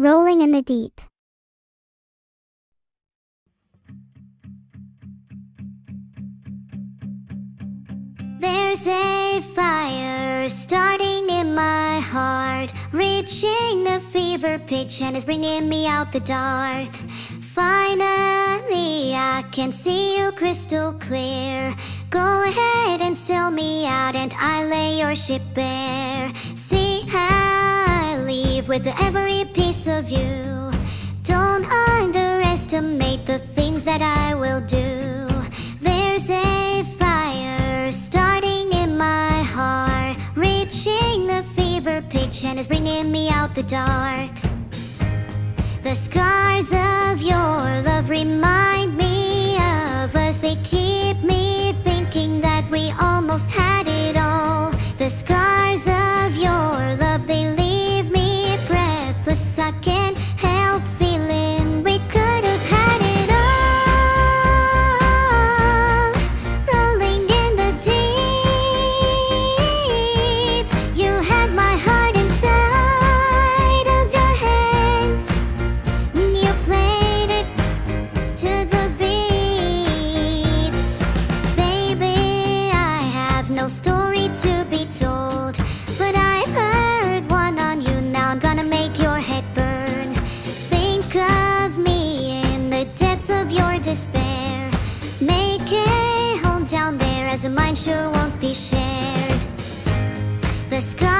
rolling in the deep. There's a fire starting in my heart, reaching the fever pitch and is bringing me out the dark. Finally, I can see you crystal clear. Go ahead and sell me out, and I lay your ship bare. See with every piece of you. Don't underestimate the things that I will do. There's a fire starting in my heart, reaching the fever pitch, and is bringing me out the dark. The scars of your love remind me of us. They keep of your despair. Make a home down there, as a mind sure won't be shared. The scars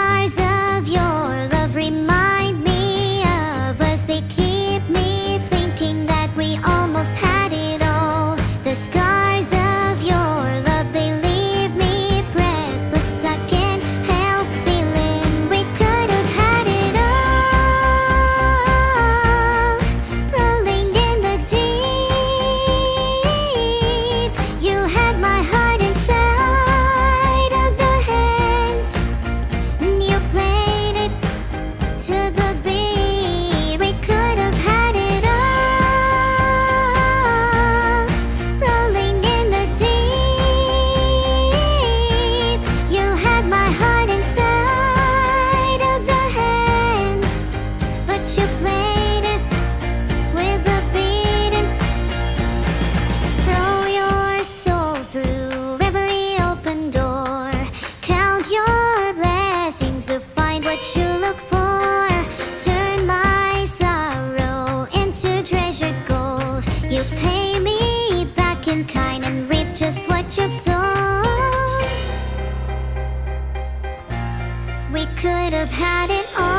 could have had it all.